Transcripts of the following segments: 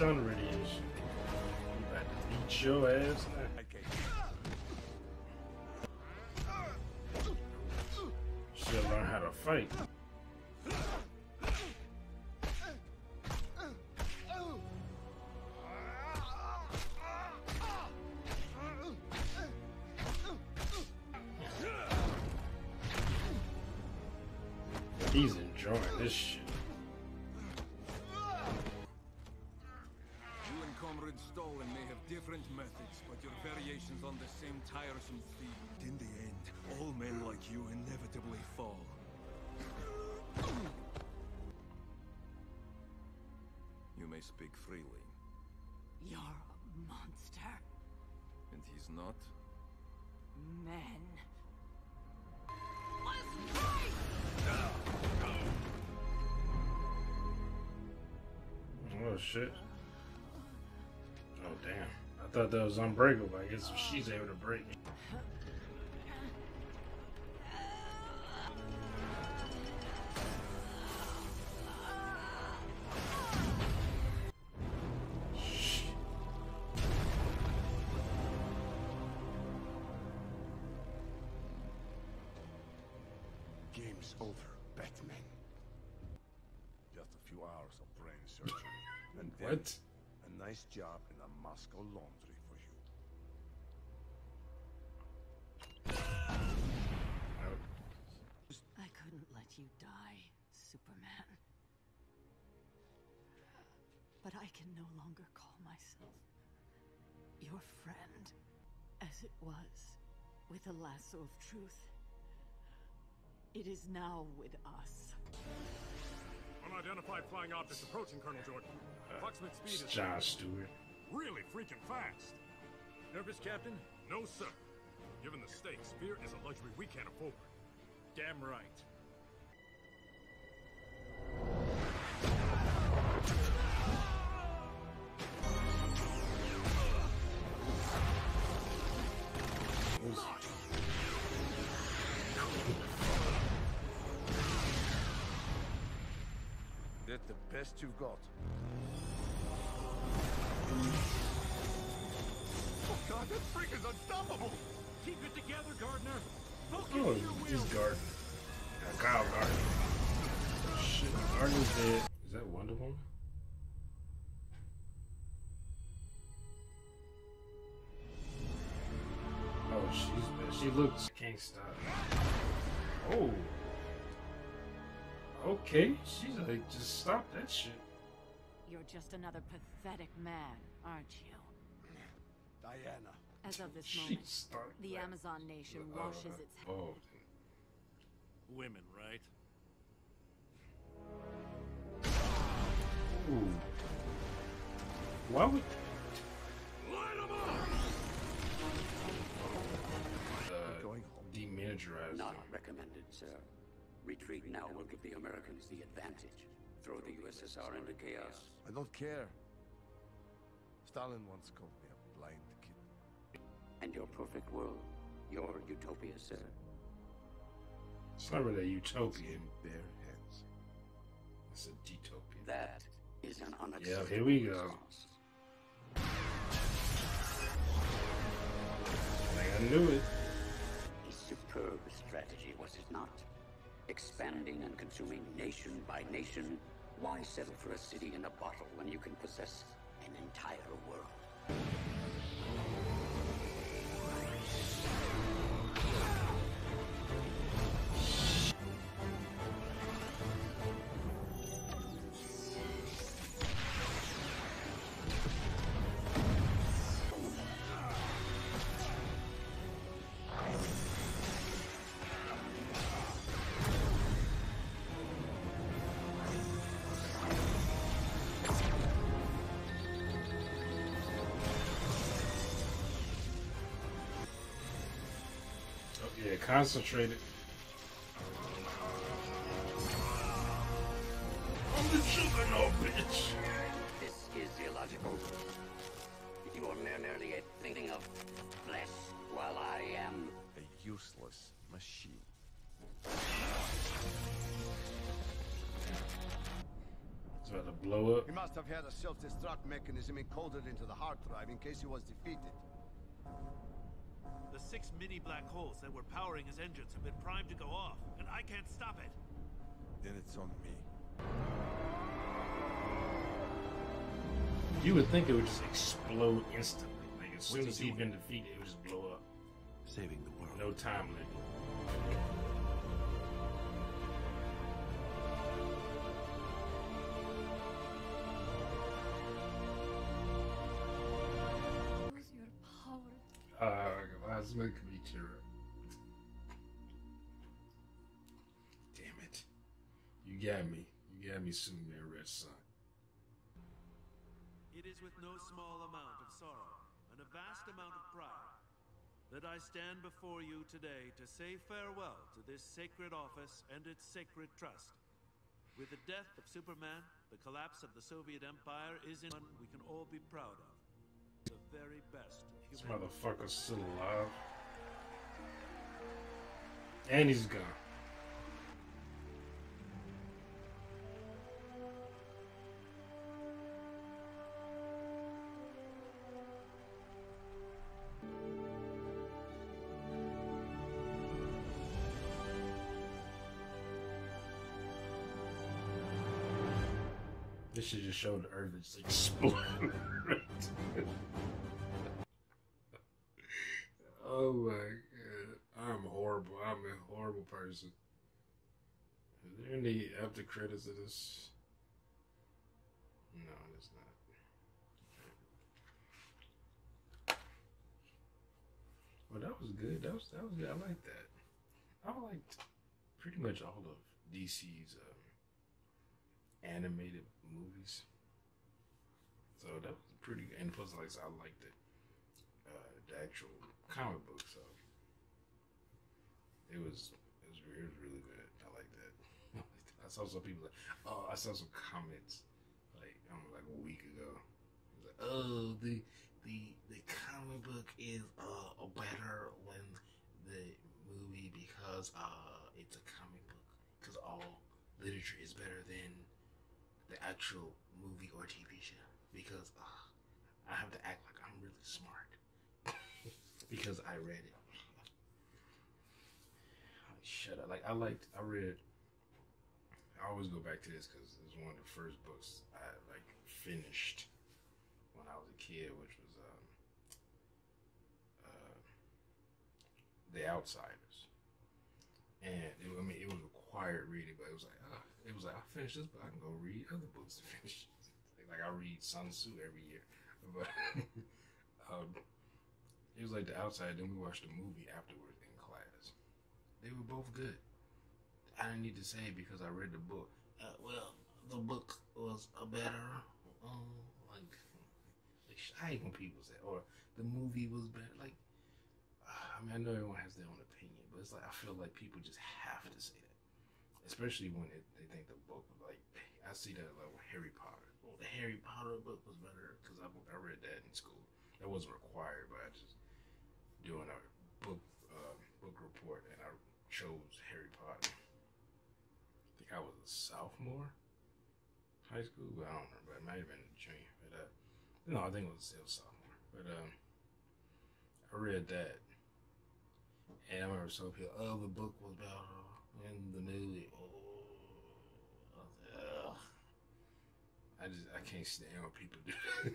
sound radiation. You about to beat your ass now. Should learn how to fight. He's enjoying this shit. Methods, your variations on the same tiresome theme. In the end, all men like you inevitably fall. You may speak freely, You're a monster. and he's not. Men. Let's! Oh shit. Oh damn. I thought that was unbreakable. I guess if she's able to break it. Game's over, Batman. Just a few hours of brain surgery. and then What? A nice job in a Moscow laundry for you. I couldn't let you die, Superman. But I can no longer call myself your friend as it was with the lasso of truth. It is now with us. Unidentified flying objects approaching, Colonel Jordan. Approximate speed is John Stewart. really freaking fast. Nervous, Captain? No, sir. Given the stakes, fear is a luxury we can't afford. Damn right. That's the best you've got. Oh god, that freak is unstoppable! Keep it together, Gardner! Focus Oh, your he's will! Gardner. Kyle Gardner. Shit, Gardner's dead. Is that Wonder Woman? Oh, she's bad. She looks. Can't stop. Oh. Okay, she's like, just stop that shit. You're just another pathetic man, aren't you? Diana. As of this moment, started. the Amazon nation washes its hands. Oh, Women, right? ooh. Why would Line them up! uh, Going home. demilitarize? Not recommended, sir. Retreat now will give the Americans the advantage. Throw the USSR into chaos. I don't care. Stalin once called me a blind kid. And your perfect world. Your utopia, sir. It's not really a In utopian. their hands. It's a dystopia. That is an Yeah, unacceptable here we go. response. Like I knew it. A superb strategy, was it not? Expanding and consuming nation by nation. Why settle for a city in a bottle when you can possess an entire world? Concentrated. I'm the juggernaut, bitch. This is illogical. You are merely a thing of flesh, while I am A useless machine. It's about to blow up. He must have had a self-destruct mechanism encoded into the hard drive in case he was defeated. The six mini black holes that were powering his engines have been primed to go off, and I can't stop it. Then it's on me. You would think it would just explode instantly. Like as soon as he'd been defeated, it would just blow up. Saving the world. No time limit. Making me? Damn it. You got me. You got me, Superman Red Son. It is with no small amount of sorrow and a vast amount of pride that I stand before you today to say farewell to this sacred office and its sacred trust. With the death of Superman, the collapse of the Soviet Empire is in one we can all be proud of. The very best This motherfucker's still alive. And he's gone. This should just show the earth is horrible. I'm a horrible person. Is there any after credits of this? No, there's not. Well, that was good. That was that was good. I like that. I liked pretty much all of DC's um, animated movies. So that was pretty. And plus, like I liked it, uh, the actual comic book. So it was it was, it was really good. I like that. I saw some people like, oh, I saw some comments like um, like a week ago. Like, oh, the the the comic book is uh better than the movie because uh it's a comic book because all literature is better than the actual movie or TV show because uh, I have to act like I'm really smart because I read it. Shut up! Like I liked, I read. I always go back to this because it was one of the first books I like finished when I was a kid, which was um, uh, The Outsiders, and it, I mean it was required reading, but it was like uh, it was like I finished this, but I can go read other books to finish. like, like I read Sun Tzu every year, but um, it was like The Outsider. Then we watched the movie afterwards in class. They were both good. I didn't need to say it because I read the book. Uh, well, the book was a better, um, like, I hate when people say, or the movie was better. Like, uh, I mean, I know everyone has their own opinion, but it's like I feel like people just have to say that, especially when it, they think the book like I see that like with Harry Potter. Well, the Harry Potter book was better because I, I read that in school. That wasn't required, but I just doing a book uh, book report and I chose Harry Potter. I think I was a sophomore, high school, but I don't remember. It might have been a junior, but uh, no, I think it was still sophomore. But um, I read that, and I remember some people, oh, the book was better than the movie. Oh, I, like. I just I can't stand when people do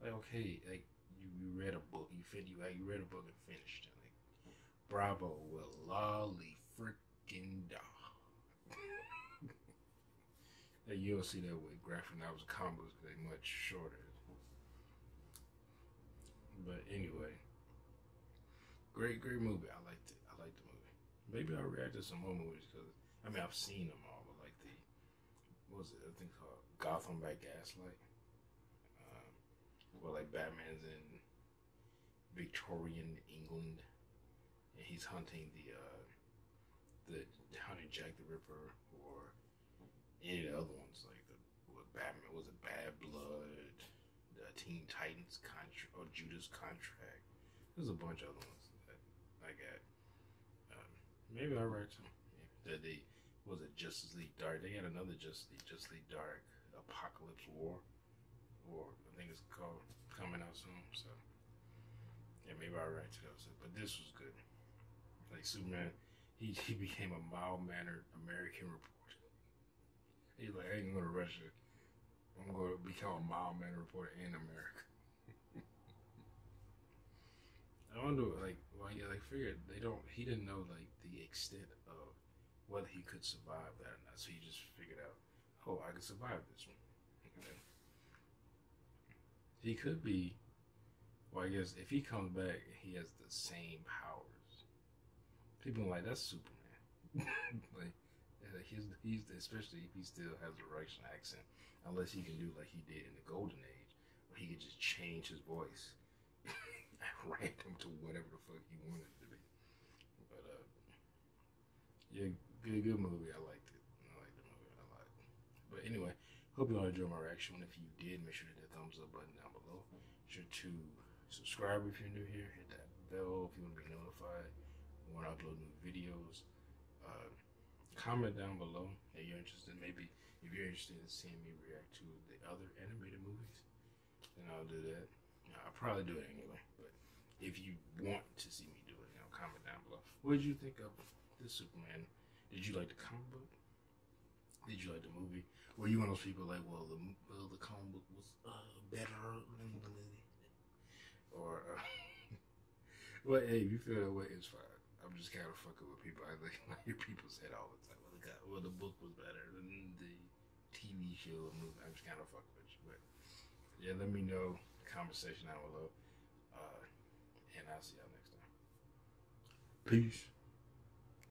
like okay, like you, you read a book, you fin you like you read a book and finished it. Bravo, well lolly freaking. Like you don't see that with graphic novels, comic books, 'cause they're much shorter. But anyway, great, great movie. I liked it. I liked the movie. Maybe I'll react to some more movies because I mean I've seen them all, but like the what was it? I think called Gotham by Gaslight. Um, where like Batman's in Victorian England, and he's hunting the uh, the hunting Jack the Ripper or any of the other ones like the what Batman was it Bad Blood, the Teen Titans contract or Judas contract. There's a bunch of other ones that I got. Um, maybe I'll write some. That they was it Justice League Dark? They had another Justice League, Justice League Dark Apokolips War, or I think it's called coming out soon. So yeah, maybe I'll react to those. But this was good. Like Superman, he he became a mild mannered American reporter. He's like, I ain't going to Russia. I'm going to become a mild mannered reporter in America. I wonder, like, well, yeah, like, figured they don't. He didn't know like the extent of whether he could survive that or not. So he just figured out, oh, I could survive this one. He could be. Well, I guess if he comes back, he has the same powers. People like that's Superman. like he's he's especially if he still has a Russian accent, unless he can do like he did in the Golden Age, where he could just change his voice random to whatever the fuck he wanted to be. But uh, yeah, good good movie. I liked it. I liked the movie a lot. But anyway, hope you all enjoyed my reaction. If you did, make sure to hit that thumbs up button down below. Make sure to subscribe if you're new here. Hit that bell if you want to be notified when I upload new videos. Uh, comment down below if you're interested. Maybe if you're interested in seeing me react to the other animated movies, then I'll do that. I'll probably do it anyway. But if you want to see me do it, you know, comment down below. What did you think of the Superman? Did you like the comic book? Did you like the movie? Were you one of those people like, well, the well, the comic book was uh, better than the movie? Or, uh, well, hey, if you feel that way, it's fine. I'm just kind of fucking with people. I like I hear people say it all the time. Well, the, well, the book was better than the TV show or movie. I'm just kind of fucking with you, but yeah, let me know. Conversation down below, uh, and I'll see y'all next time. Peace.